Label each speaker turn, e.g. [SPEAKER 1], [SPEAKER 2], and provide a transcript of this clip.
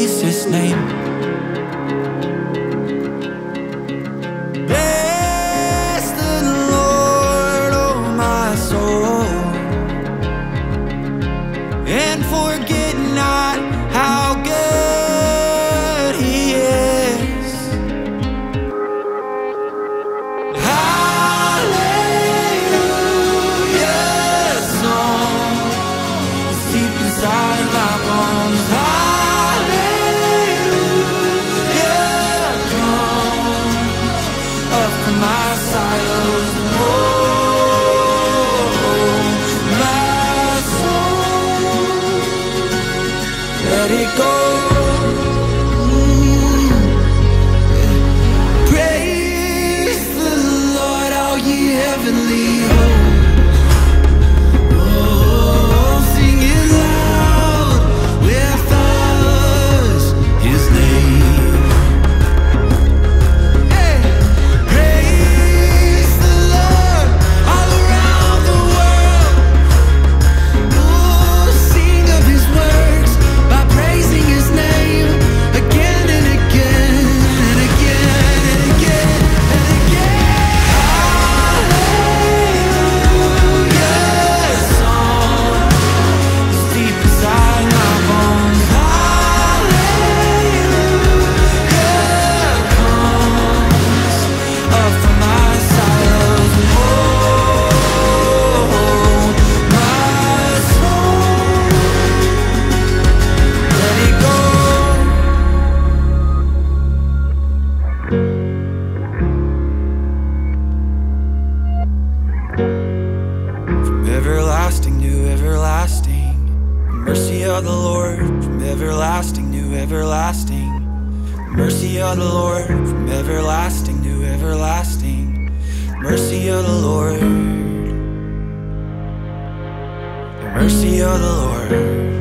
[SPEAKER 1] Jesus' name. Heavenly hosts. Everlasting to everlasting, mercy of the Lord. From everlasting to everlasting, mercy of the Lord. From everlasting to everlasting, mercy of the Lord. Mercy of the Lord.